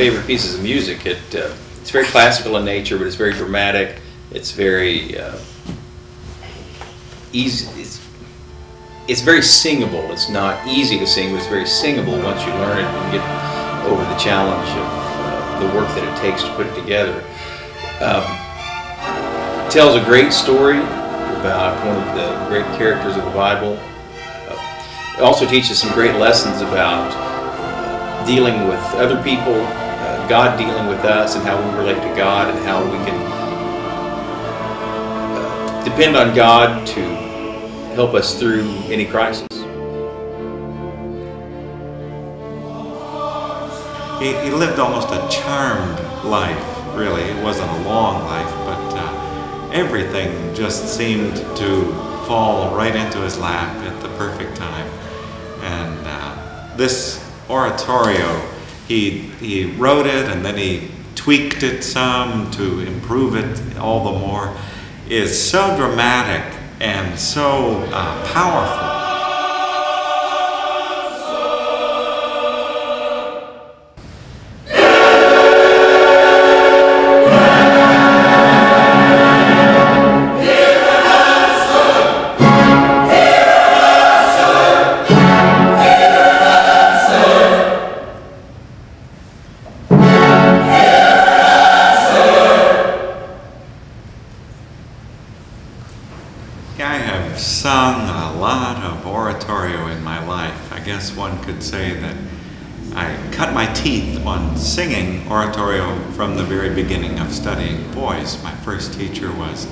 favorite pieces of music. It, uh, it's very classical in nature, but it's very dramatic. It's very uh, easy. It's, it's very singable. It's not easy to sing, but it's very singable once you learn it and get over the challenge of uh, the work that it takes to put it together. Um, it tells a great story about one of the great characters of the Bible. Uh, it also teaches some great lessons about dealing with other people, God dealing with us, and how we relate to God, and how we can uh, depend on God to help us through any crisis. He, he lived almost a charmed life, really. It wasn't a long life, but uh, everything just seemed to fall right into his lap at the perfect time. And uh, this oratorio, he, he wrote it and then he tweaked it some to improve it all the more, is so dramatic and so uh, powerful. Life. I guess one could say that I cut my teeth on singing oratorio from the very beginning of studying voice. My first teacher was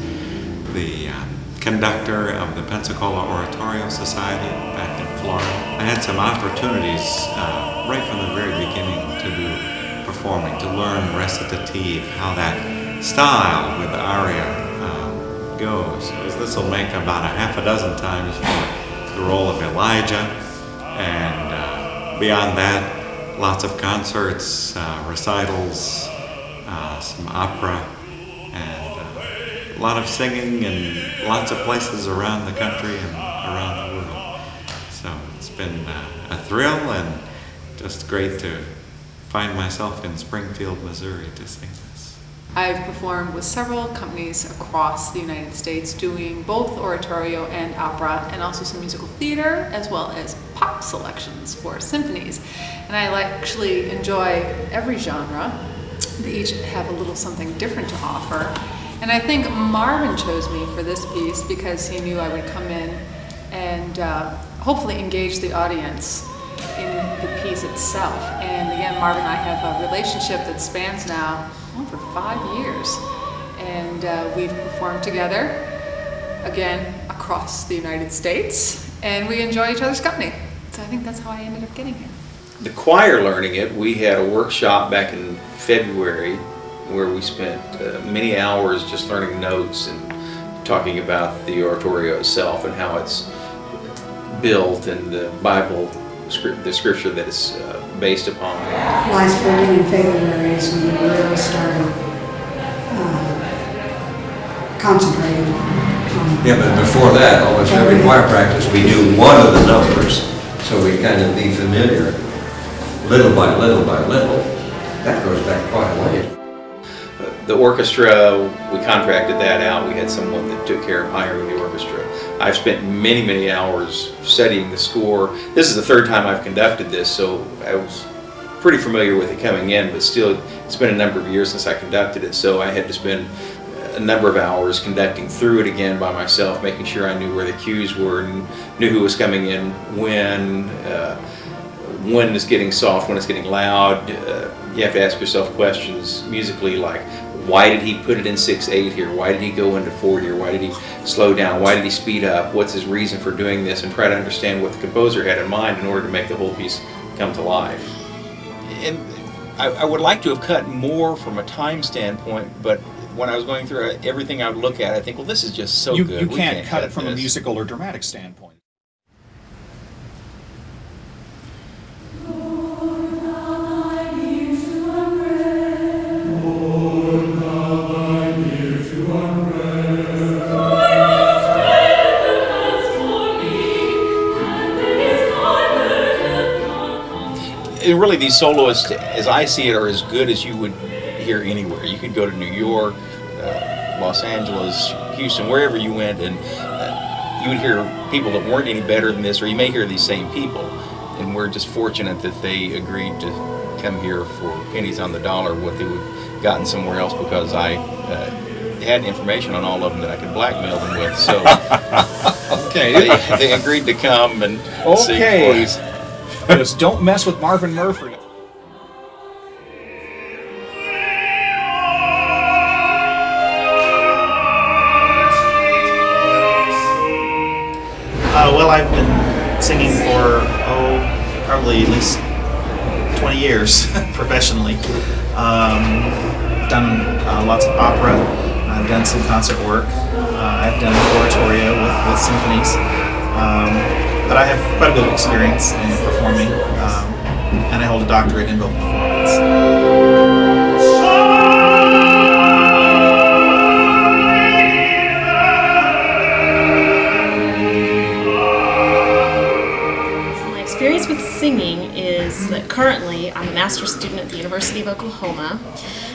the uh, conductor of the Pensacola Oratorio Society back in Florida. I had some opportunities uh, right from the very beginning to do performing, to learn recitative, how that style with aria um, goes. This will make about a half a dozen times for the role of Elijah, and uh, beyond that, lots of concerts, uh, recitals, uh, some opera, and uh, a lot of singing in lots of places around the country and around the world. So it's been uh, a thrill and just great to find myself in Springfield, Missouri to sing. I've performed with several companies across the United States doing both oratorio and opera and also some musical theater as well as pop selections for symphonies. And I actually enjoy every genre. They each have a little something different to offer. And I think Marvin chose me for this piece because he knew I would come in and uh, hopefully engage the audience in the piece itself. And again, Marvin and I have a relationship that spans now over five years. And uh, we've performed together, again, across the United States, and we enjoy each other's company. So I think that's how I ended up getting here. The choir learning it, we had a workshop back in February where we spent uh, many hours just learning notes and talking about the oratorio itself and how it's built and the Bible, the scripture that it's uh, based upon. last weekend in February is when we really started uh, concentrating on. Yeah, but before that, almost every choir practice, we do one of the numbers, so we kind of be familiar, little by little by little. That goes back quite a ways. The orchestra, we contracted that out. We had someone that took care of hiring the orchestra. I've spent many, many hours studying the score. This is the third time I've conducted this, so I was pretty familiar with it coming in, but still, it's been a number of years since I conducted it, so I had to spend a number of hours conducting through it again by myself, making sure I knew where the cues were and knew who was coming in when, uh, when it's getting soft, when it's getting loud. Uh, you have to ask yourself questions musically like, why did he put it in 6-8 here? Why did he go into 4 here? Why did he slow down? Why did he speed up? What's his reason for doing this? And try to understand what the composer had in mind in order to make the whole piece come to life. And I, I would like to have cut more from a time standpoint, but when I was going through uh, everything I would look at, I think, well, this is just so you, good. you We can't, cut it cut from a musical or dramatic standpoint. Really, these soloists, as I see it, are as good as you would hear anywhere. You could go to New York, uh, Los Angeles, Houston, wherever you went, and uh, you would hear people that weren't any better than this, or you may hear these same people. And we're just fortunate that they agreed to come here for pennies on the dollar, what they would have gotten somewhere else, because I uh, had information on all of them that I could blackmail them with. So Okay. they, they agreed to come and sing for Okay. Us. Just don't mess with Marvin Murphree. Uh, well, I've been singing for, oh, probably at least 20 years professionally. Um, done uh, lots of opera. I've done some concert work. Uh, I've done oratorio with, with symphonies. Um, but I have quite a bit of experience in performing, um, and I hold a doctorate in vocal performance. My experience with singing is that currently I'm a master's student at the University of Oklahoma.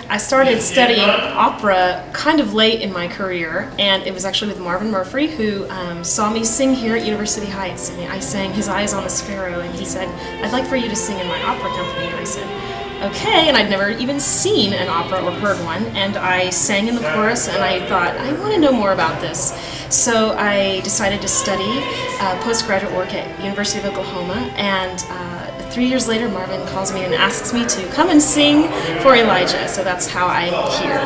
I started studying opera kind of late in my career, and it was actually with Marvin Murphree, who um, saw me sing here at University Heights. And I sang His Eyes on a Sparrow, and he said, I'd like for you to sing in my opera company. And I said, okay, and I'd never even seen an opera or heard one, and I sang in the chorus, and I thought, I want to know more about this. So I decided to study uh, postgraduate work at University of Oklahoma, and uh, three years later, Marvin calls me and asks me to come and sing for Elijah. So that's how I'm here.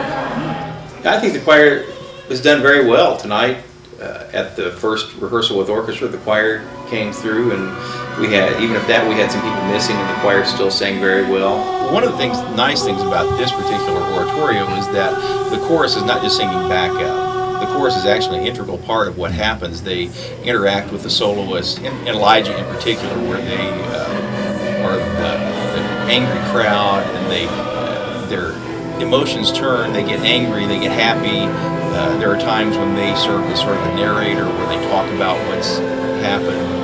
I think the choir has done very well tonight. Uh, at the first rehearsal with orchestra, the choir came through, and we had, even if that, we had some people missing, and the choir still sang very well. One of the things, nice things about this particular oratorio is that the chorus is not just singing back backup. The chorus is actually an integral part of what happens. They interact with the soloist, and Elijah in particular, where they uh, are the, the angry crowd, and they uh, their emotions turn. They get angry, they get happy. Uh, there are times when they serve as sort of a narrator, where they talk about what's happened.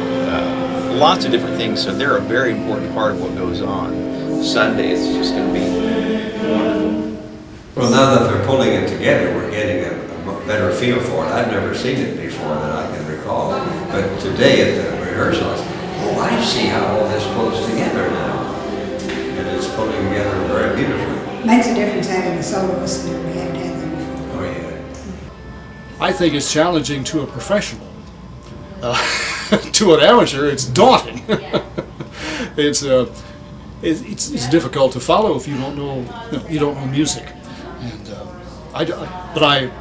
Lots of different things. So they're a very important part of what goes on. Sunday is just going to be wonderful. Well, now that they're pulling it together, we're getting a, a better feel for it. I've never seen it before that I can recall. But today at the rehearsal, I said, oh, I see how all this pulls together now. And it's pulling together very beautifully. Makes a difference having the soloist there. We haven't had them before. Oh, yeah. I think it's challenging to a professional. Uh, to an amateur, it's daunting. it's, uh, it, it's it's difficult to follow if you don't know you, know, you don't know music. And uh, I, d- but I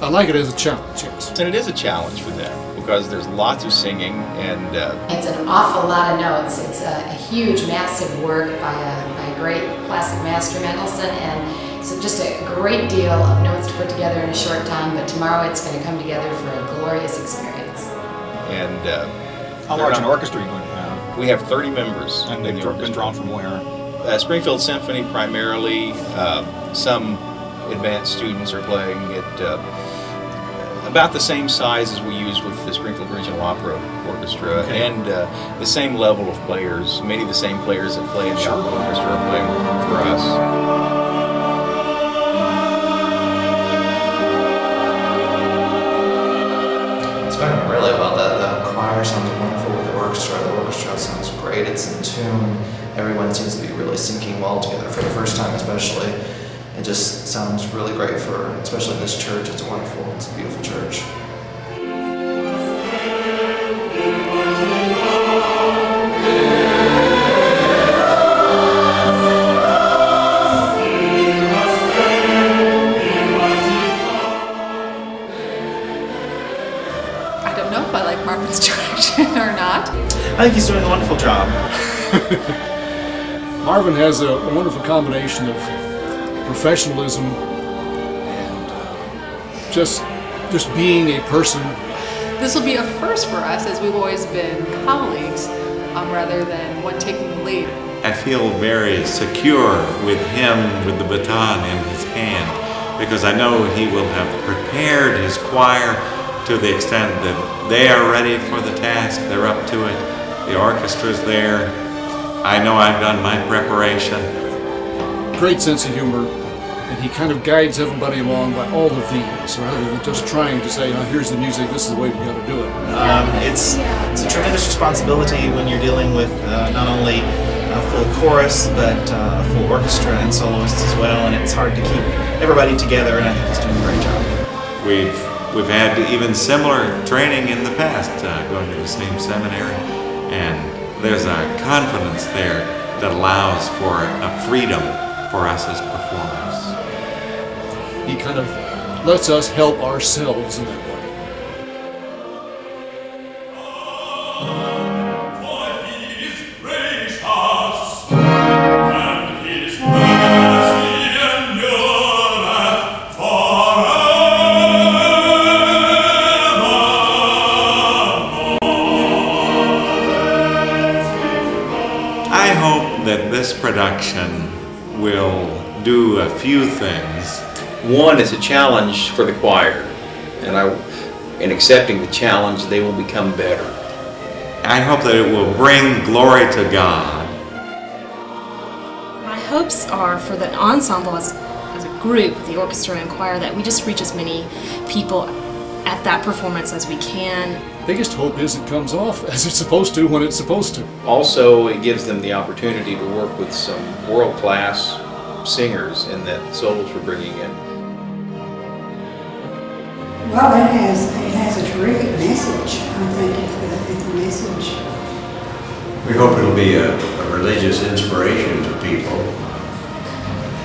I like it as a challenge. Yes. And it is a challenge for them because there's lots of singing and uh, It's an awful lot of notes. It's a, a huge, massive work by a, by a great classic master, Mendelssohn, and so just a great deal of notes to put together in a short time, but tomorrow it's going to come together for a glorious experience. And uh, How large an orchestra you going to have? We have 30 members. And they've the been drawn from where? Uh, Springfield Symphony primarily. Uh, some advanced students are playing at uh, about the same size as we use with the Springfield Regional Opera Orchestra, Okay. and uh, the same level of players. Many of the same players that play in the opera orchestra are playing for us. Great. It's in tune. Everyone seems to be really syncing well together for the first time, especially. It just sounds really great for, especially in this church. It's wonderful. It's a beautiful church. I don't know if I like Marvin's direction or not. I think he's doing a wonderful job. Marvin has a, a wonderful combination of professionalism and uh, just just being a person. This will be a first for us as we've always been colleagues um, rather than one taking the lead. I feel very secure with him with the baton in his hand because I know he will have prepared his choir to the extent that they are ready for the task, they're up to it, the orchestra's there, I know I've done my preparation. Great sense of humor, and he kind of guides everybody along by all of these, rather than just trying to say, "Now here's the music. This is the way we got to do it." Um, it's it's a tremendous responsibility when you're dealing with uh, not only a full chorus but uh, a full orchestra and soloists as well, and it's hard to keep everybody together. And I think he's doing a great job. We've we've had even similar training in the past, uh, going to the same seminary, and there's a confidence there that allows for a freedom for us as performers. He kind of lets us help ourselves in that way. Few things. One is a challenge for the choir, and I, in accepting the challenge, they will become better. I hope that it will bring glory to God. My hopes are for the ensemble as, as a group, the orchestra and choir, that we just reach as many people at that performance as we can. Biggest hope is it comes off as it's supposed to when it's supposed to. Also, it gives them the opportunity to work with some world-class singers and that solos we're bringing in. Well, it has, it has a terrific message, I think, if the, if the message. We hope it'll be a, a religious inspiration to people.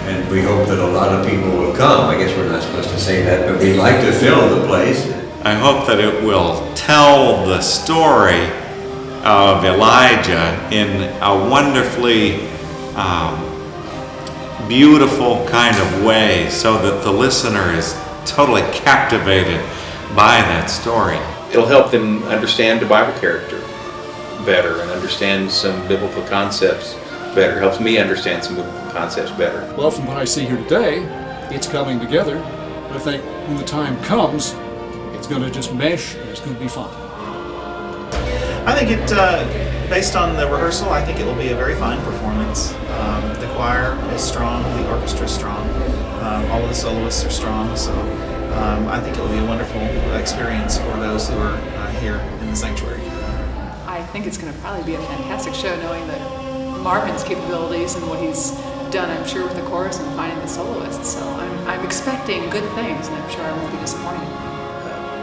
And we hope that a lot of people will come. I guess we're not supposed to say that, but we'd like to fill the place. I hope that it will tell the story of Elijah in a wonderfully um, beautiful kind of way so that the listener is totally captivated by that story. It'll help them understand the Bible character better and understand some biblical concepts better. Helps me understand some biblical concepts better. Well, from what I see here today, it's coming together. I think when the time comes, it's going to just mesh and it's going to be fun. I think it, uh, based on the rehearsal, I think it will be a very fine performance. Um, the choir is strong, the orchestra is strong, um, all of the soloists are strong, so um, I think it will be a wonderful experience for those who are uh, here in the sanctuary. I think it's going to probably be a fantastic show, knowing that Marvin's capabilities and what he's done, I'm sure, with the chorus and finding the soloists. So I'm, I'm expecting good things, and I'm sure I won't be disappointed.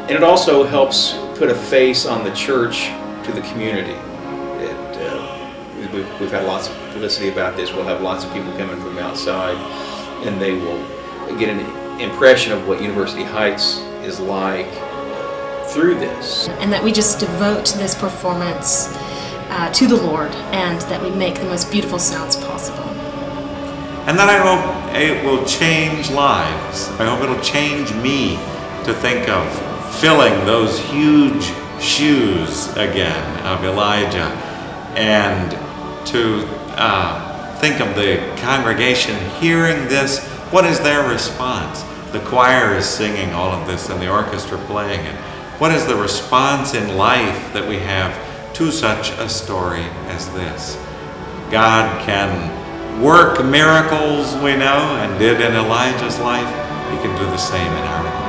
And it also helps put a face on the church to the community. It, we've, we've had lots of publicity about this. We'll have lots of people coming from outside, and they will get an impression of what University Heights is like through this. And that we just devote this performance uh, to the Lord and that we make the most beautiful sounds possible. And then I hope it will change lives. I hope it'll change me to think of filling those huge shoes again of Elijah and to uh, think of the congregation hearing this. What is their response? The choir is singing all of this and the orchestra playing it. What is the response in life that we have to such a story as this? God can work miracles, we know, and did in Elijah's life. He can do the same in our life.